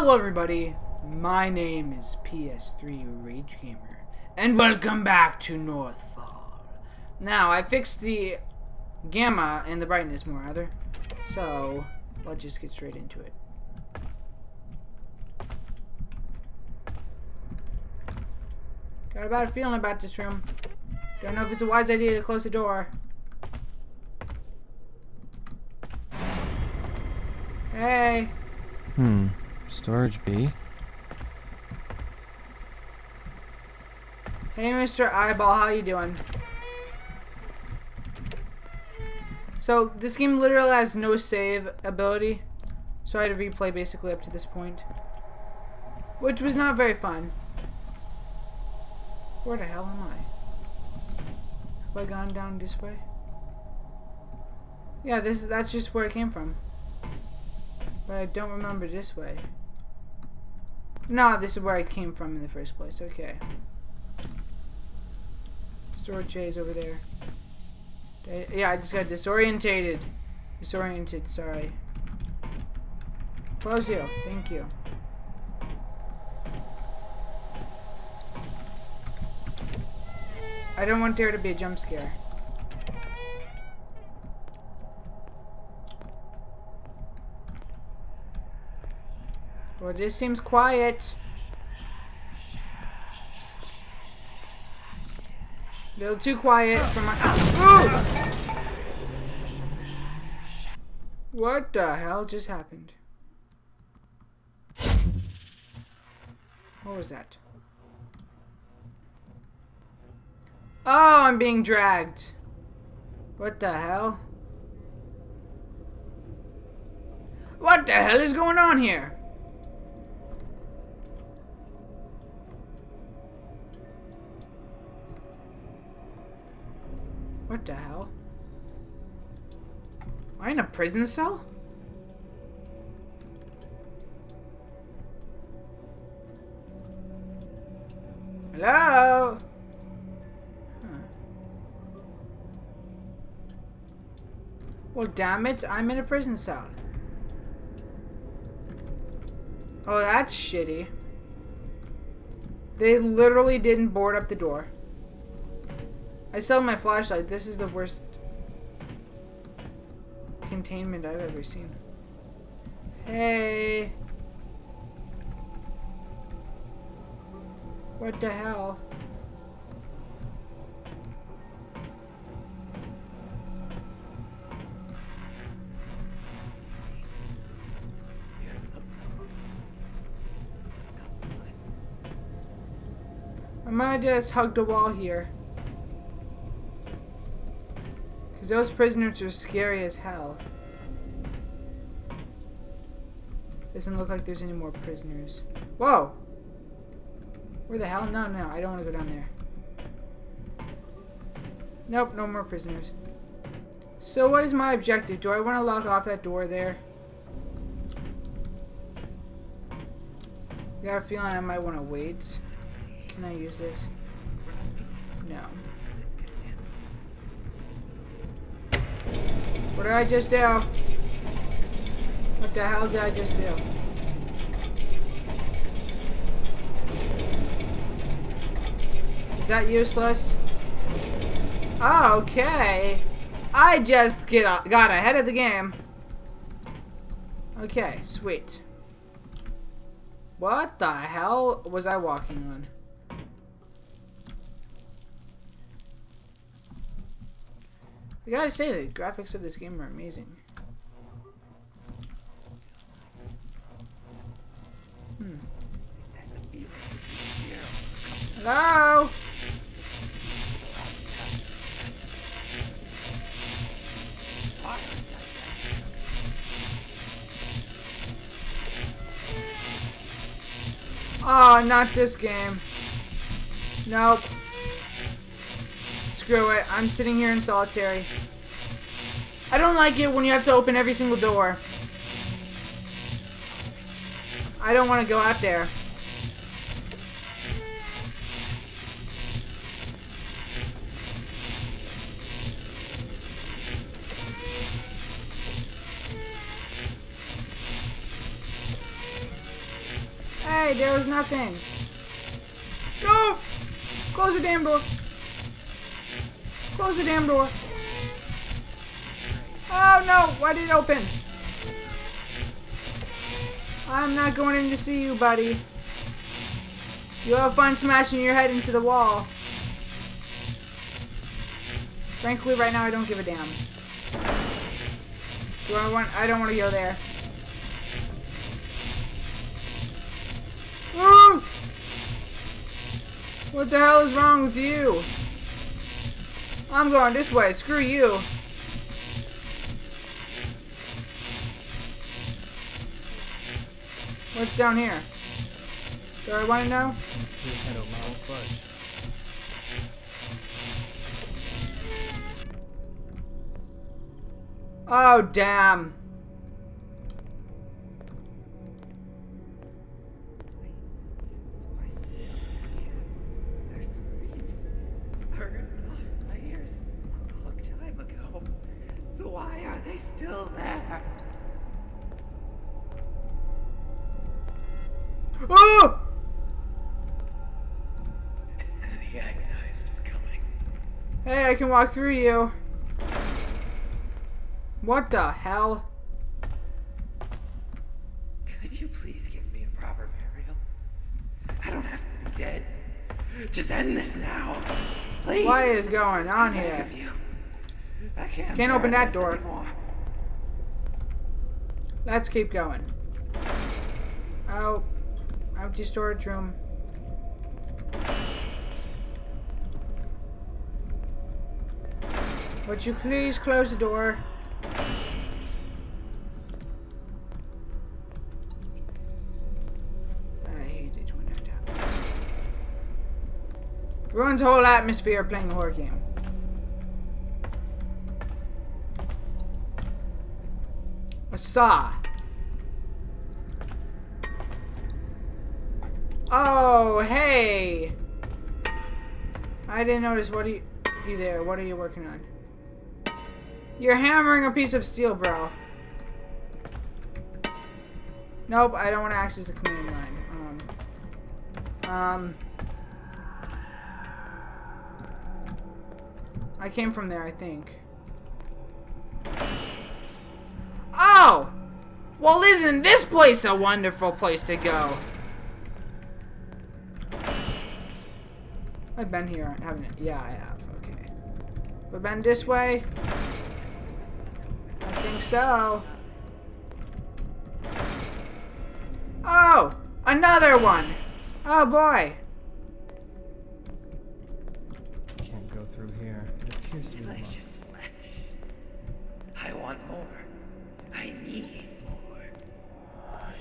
Hello everybody, my name is PS3 Rage Gamer, and welcome back to Northfall. Now, I fixed the gamma and the brightness more, rather, so let's just get straight into it. Got a bad feeling about this room. Don't know if it's a wise idea to close the door. Hey. Hmm. Storage B. Hey, Mr. Eyeball, how you doing? So, this game literally has no save ability. So I had to replay basically up to this point. Which was not very fun. Where the hell am I? Have I gone down this way? Yeah, this that's just where I came from. But I don't remember this way. No, this is where I came from in the first place. Okay. Storage J is over there. Yeah, I just got disorientated. Disoriented, sorry. Close you. Thank you. I don't want there to be a jump scare. Well, this seems quiet. A little too quiet for my. Ooh! What the hell just happened? What was that? Oh, I'm being dragged. What the hell? What the hell is going on here? Prison cell? Hello? Huh. Well, damn it, I'm in a prison cell. Oh, that's shitty. They literally didn't board up the door. I sell my flashlight. This is the worst containment I've ever seen. Hey. What the hell? I might just hug the wall here. Those prisoners are scary as hell. Doesn't look like there's any more prisoners. Whoa! Where the hell? No, no, I don't want to go down there. Nope, no more prisoners. So what is my objective? Do I want to lock off that door there? got a feeling I might want to wait. Can I use this? No. What did I just do? What the hell did I just do? Is that useless? Okay. I just get got ahead of the game. Okay, sweet. What the hell was I walking on? I gotta say, the graphics of this game are amazing. Hmm. Hello? Oh, not this game. Nope. Screw it. I'm sitting here in solitary. I don't like it when you have to open every single door. I don't want to go out there. Hey, there was nothing. No! Close the damn door. Close the damn door. Oh no! Why did it open? I'm not going in to see you, buddy. You'll have fun smashing your head into the wall. Frankly, right now I don't give a damn. Do I want? I don't want to go there. Ooh! What the hell is wrong with you? I'm going this way. Screw you. What's down here? Do I want to know? Oh, damn. Agonized is coming. Hey, I can walk through you. What the hell? Could you please give me a proper burial? I don't have to be dead. Just end this now. Please. What is going on I here? you. I can't, Can't open that door. anymore. Let's keep going. Oh, empty storage room. Would you please close the door? I hate it when that happens. Ruins whole atmosphere playing a horror game. A saw. Oh, hey! I didn't notice. What are you, you there? What are you working on? You're hammering a piece of steel, bro. Nope, I don't want to access the command line. Um, um, I came from there, I think. Oh! Well, isn't this place a wonderful place to go? I've been here, haven't I? Yeah, I have. Okay. Have I been this way? I think so. Oh! Another one! Oh boy! Can't go through here. It appears to be locked. Delicious flesh. I want more. I need more.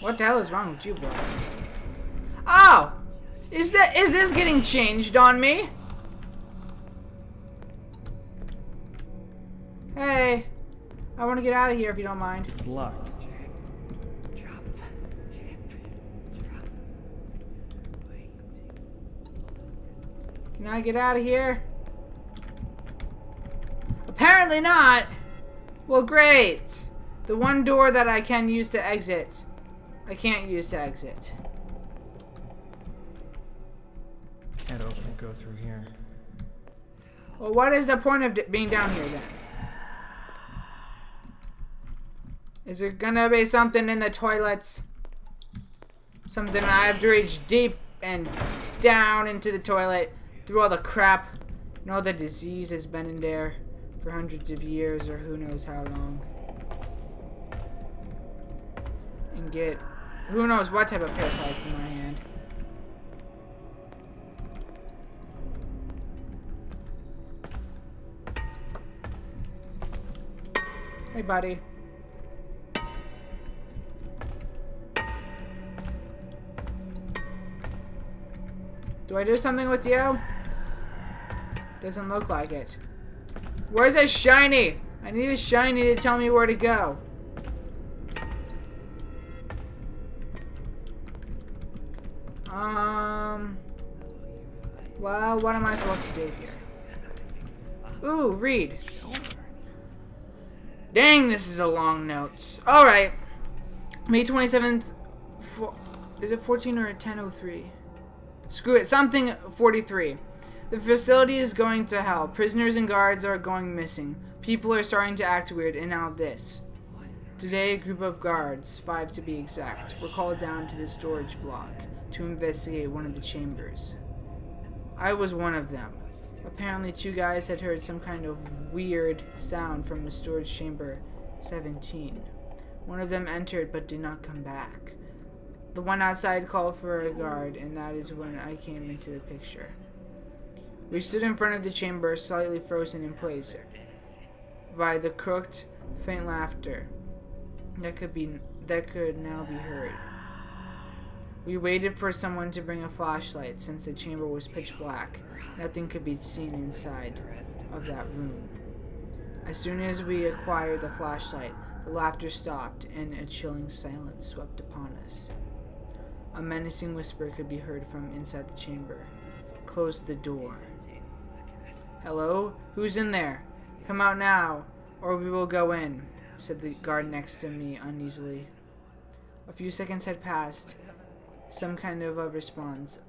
What the hell is wrong with you, bro? Oh! Is that is this getting changed on me? Hey, I want to get out of here if you don't mind. It's locked. Drop. Chip. Drop. Wait. Can I get out of here? Apparently not. Well, great. The one door that I can use to exit, I can't use to exit. Can't open. Go through here. Well, what is the point of d- being down here then? Is it gonna be something in the toilets? Something I have to reach deep and down into the toilet through all the crap and all the disease has been in there for hundreds of years or who knows how long. And get who knows what type of parasites in my hand. Hey, buddy. Do I do something with you? Doesn't look like it. Where's a shiny? I need a shiny to tell me where to go. Um. Well, what am I supposed to do here? Ooh, read. Dang, this is a long note. Alright. May 27th. Is it 14 or 1003? Screw it. Something 43. The facility is going to hell. Prisoners and guards are going missing. People are starting to act weird, and now this. Today, a group of guards, five to be exact, were called down to the storage block to investigate one of the chambers. I was one of them. Apparently, two guys had heard some kind of weird sound from the storage chamber 17. One of them entered but did not come back. The one outside called for a guard, and that is when I came into the picture. We stood in front of the chamber, slightly frozen in place by the crooked, faint laughter that could be that could now be heard. We waited for someone to bring a flashlight since the chamber was pitch black. Nothing could be seen inside of that room. As soon as we acquired the flashlight, the laughter stopped and a chilling silence swept upon us. A menacing whisper could be heard from inside the chamber. Close the door. Hello? Who's in there? Come out now, or we will go in, said the guard next to me uneasily. A few seconds had passed. Some kind of a response.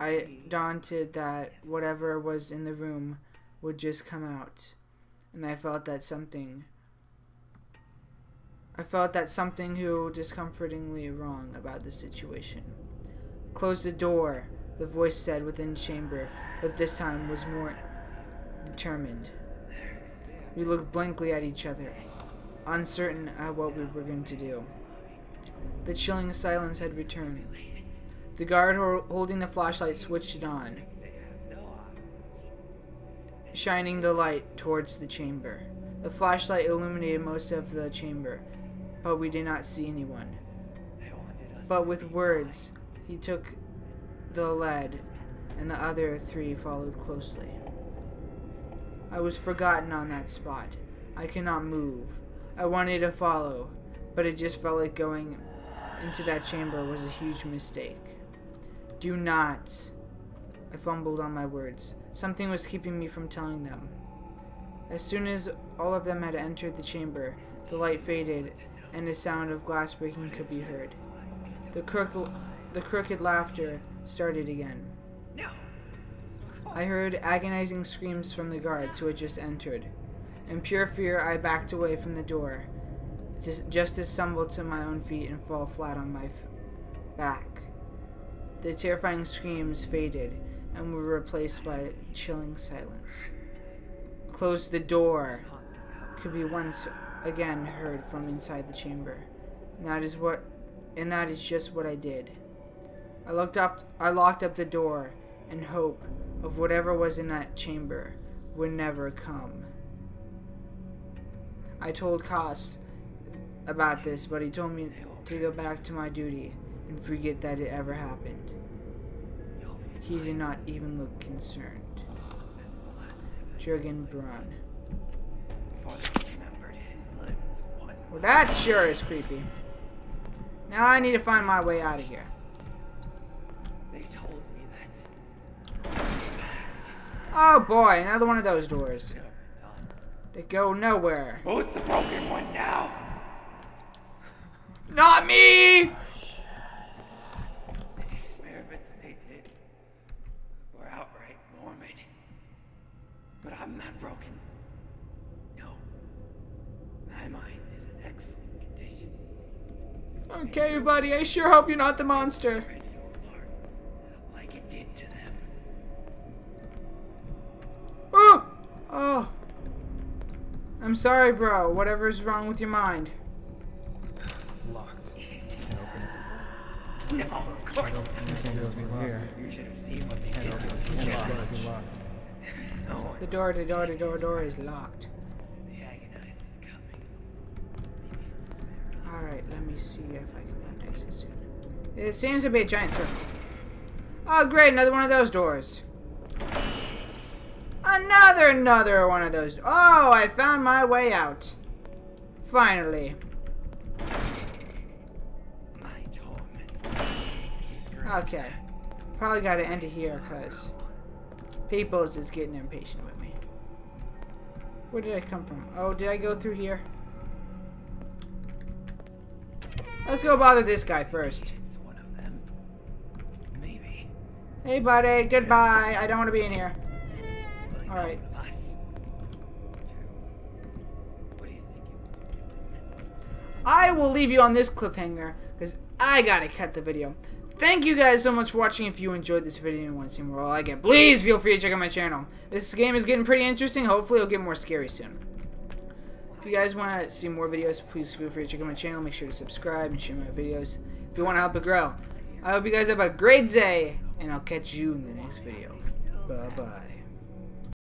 I daunted that whatever was in the room would just come out, and I felt that something. I felt that something who discomfortingly wrong about the situation. Close the door, the voice said within the chamber, but this time was more determined. We looked blankly at each other, uncertain at what we were going to do. The chilling silence had returned. The guard holding the flashlight switched it on, shining the light towards the chamber. The flashlight illuminated most of the chamber, but we did not see anyone. But with words, he took the lead, and the other three followed closely. I was forgotten on that spot. I could not move. I wanted to follow, but it just felt like going into that chamber was a huge mistake. Do not. I fumbled on my words. Something was keeping me from telling them. As soon as all of them had entered the chamber, the light faded, and a sound of glass breaking could be heard. The, crook the crooked laughter started again. I heard agonizing screams from the guards who had just entered. In pure fear, I backed away from the door, just, just to stumble to my own feet and fall flat on my back. The terrifying screams faded and were replaced by chilling silence. Close the door could be once again heard from inside the chamber. And that is what and that is just what I did. I looked up I locked up the door in hope of whatever was in that chamber would never come. I told Koss about this, but he told me to go back to my duty and forget that it ever happened. He did not even look concerned. Jurgen Braun. Well, that sure is creepy. Now I need to find my way out of here. They told me that. Oh boy, another one of those doors. They go nowhere. Who's the broken one now? Not me! The experiments they did were outright morbid. But I'm not broken. No. My mind is in excellent condition. Okay, buddy, I sure hope you're not the monster. Shred you apart like it did to them. Oh! Oh. I'm sorry, bro. Whatever's wrong with your mind. Locked. Is he merciful? No, of course not. Can't go through here. You should have seen what they did to it. the Can't child. lock. It's locked. No one The door, the door, to the door, door is locked. The agonize is coming. Maybe he'll spare us. Alright, let me see if I can find exit soon. It seems to be a giant circle. Oh, great, another one of those doors. Another, another one of those. Oh, I found my way out. Finally. My torment is. Okay. Probably gotta end it here, because people is just getting impatient with me. Where did I come from? Oh, did I go through here? Let's go bother this guy first. It's one of them. Hey, buddy. Goodbye. I don't want to be in here. Well, All right. one of us. What do you think he would do? I will leave you on this cliffhanger because I gotta cut the video. Thank you guys so much for watching. If you enjoyed this video and want to see more all I get, please feel free to check out my channel. This game is getting pretty interesting. Hopefully, it'll get more scary soon. If you guys want to see more videos, please feel free to check out my channel. Make sure to subscribe and share my videos if you want to help it grow. I hope you guys have a great day, and I'll catch you in the next video. Bye-bye.